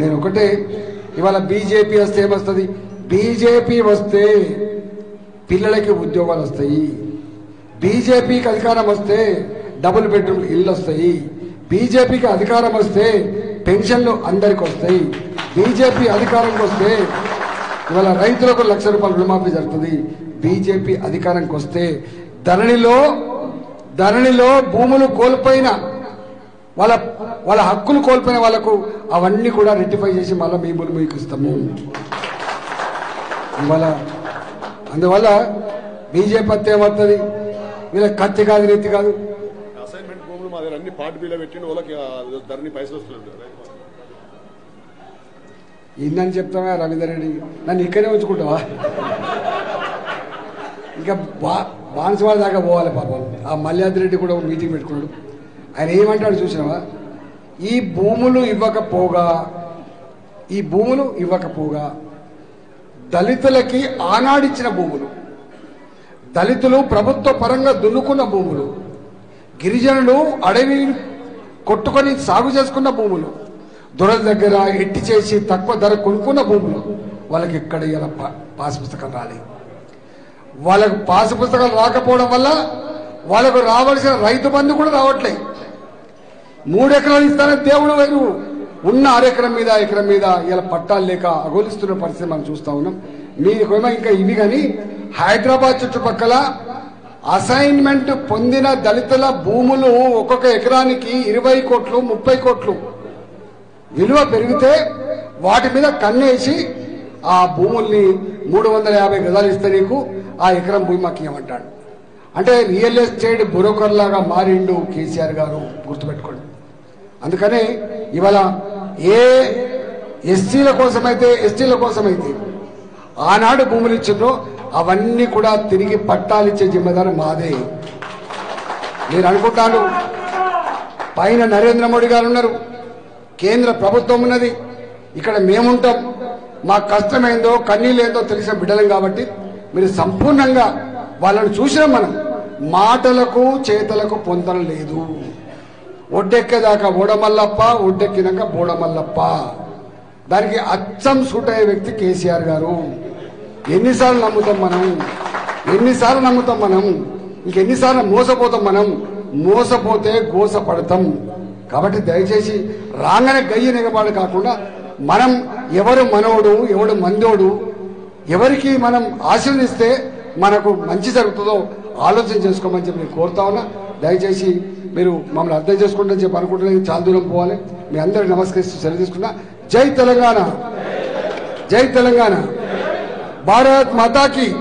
నేను ఒకటే ఇవాళ బీజేపీ వస్తే ఏమొస్తుంది? బీజేపీ వస్తే పిల్లలకి ఉద్యోగాలు వస్తాయి బీజేపీకి అధికారం వస్తే డబుల్ బెడ్రూమ్ ఇల్లు వస్తాయి బీజేపీకి అధికారం వస్తే పెన్షన్లు అందరికి వస్తాయి బీజేపీ అధికారంకి వస్తే ఇవాళ రైతులకు లక్ష రూపాయల రుణమాఫీ జరుగుతుంది. బీజేపీ అధికారంకి వస్తే ధరణిలో ధరణిలో భూములు కోల్పోయిన వాళ్ళ వాళ్ళ హక్కులు కోల్పోయిన వాళ్ళకు అవన్నీ కూడా రెక్టిఫై చేసి మళ్ళీ మీ భూమి మీకు ఇస్తాము ఇవాళ అందువల్ల బీజేపీ అత్తే ఏమవుతుంది? వీళ్ళ కత్తి కాదు రీతి కాదు. అసైన్మెంట్ భూములు మా దగ్గర అన్ని పార్ట్ బిల్ పెట్టిండు వాళ్ళకి ధరని పైసలు వస్తున్నాయి ఏందని చెప్తావా రవీందర్ రెడ్డి? నన్ను ఇక్కడే ఉంచుకుంటావా? ఇంకా బా బాన్సువాడ దాకా పోవాలి పాపం. ఆ మల్యాద్రి రెడ్డి కూడా మీటింగ్ పెట్టుకున్నాడు. ఆయన ఏమంటాడు చూసినావా? ఈ భూములు ఇవ్వకపోగా ఈ భూములు ఇవ్వకపోగా దళితులకి ఆనాడిచ్చిన భూములు దళితులు ప్రభుత్వ పరంగా దున్నుకున్న భూములు గిరిజనులు అడవి కొట్టుకొని సాగు చేసుకున్న భూములు దొరల దగ్గర ఎట్టి చేసి తక్కువ ధర కొనుక్కున్న భూములు వాళ్ళకి ఎక్కడ ఇలా పాస్ పుస్తకం రాలేదు వాళ్ళకు పాస్ పుస్తకాలు రాకపోవడం వల్ల వాళ్ళకు రావాల్సిన రైతు బంధు కూడా రావట్లేదు మూడు ఎకరాలు ఇస్తానని దేవుడు వేరు. ఉన్న అరెకరం మీద ఎకరం మీద ఇలా పట్టాలు లేక అగోలిస్తున్న పరిస్థితి మనం చూస్తా ఉన్నాం. మీకేమో ఇంకా ఇవి కానీ హైదరాబాద్ చుట్టుపక్కల అసైన్మెంట్ పొందిన దళితుల భూములు ఒక్కొక్క ఎకరానికి ఇరవై కోట్లు ముప్పై కోట్లు విలువ పెరిగితే వాటి మీద కన్నేసి ఆ భూముల్ని మూడు వందల యాభై గదాలు ఇస్తే నీకు ఆ ఎకరం భూమి మాకు ఇవ్వమంటాడు. అంటే రియల్ ఎస్టేట్ బ్రోకర్ లాగా మారిండు కేసీఆర్ గారు గుర్తుపెట్టుకోండి. అందుకనే ఇవాళ ఏ ఎస్సీల కోసమైతే ఎస్టీల కోసమైతే ఆనాడు భూములు ఇచ్చిందో అవన్నీ కూడా తిరిగి పట్టాలిచ్చే జిమ్మదారి మాదే. మీరు అనుకుంటాను పైన నరేంద్ర మోడీ గారు ఉన్నారు కేంద్ర ప్రభుత్వం ఉన్నది ఇక్కడ మేముంటాం మా కష్టమైందో కన్నీళ్ళేందో తెలిసిన బిడ్డలం కాబట్టి మీరు సంపూర్ణంగా వాళ్ళని చూసినాం మనం. మాటలకు చేతలకు పొందడం లేదు. ఒడ్డెక్కేదాకా ఓడమల్లప్ప ఒడ్డెక్కినాక బోడమల్లప్ప దానికి అచ్చం సూట్ అయ్యే వ్యక్తి కేసీఆర్ గారు. ఎన్నిసార్లు నమ్ముతాం మనం? ఎన్నిసార్లు నమ్ముతాం మనం? ఇంకెన్నిసార్లు మోసపోతాం మనం? మోసపోతే గోస పడతాం కాబట్టి దయచేసి రాగానే గయ్యి నిగబాడు కాకుండా మనం ఎవరు మనోడు ఎవడు మందోడు ఎవరికి మనం ఆశీర్వదిస్తే మనకు మంచి జరుగుతుందో ఆలోచన చేసుకోమని చెప్పి నేను కోరుతా ఉన్నా. దయచేసి మీరు మమ్మల్ని అర్థం చేసుకుంటే చెప్పి అనుకుంటున్నాను. చాలా దూరం పోవాలి. మీ అందరికి నమస్కరిస్తూ సెలవు తీసుకున్నా. జై తెలంగాణ. జై తెలంగాణ. భారత్ మాతాకి.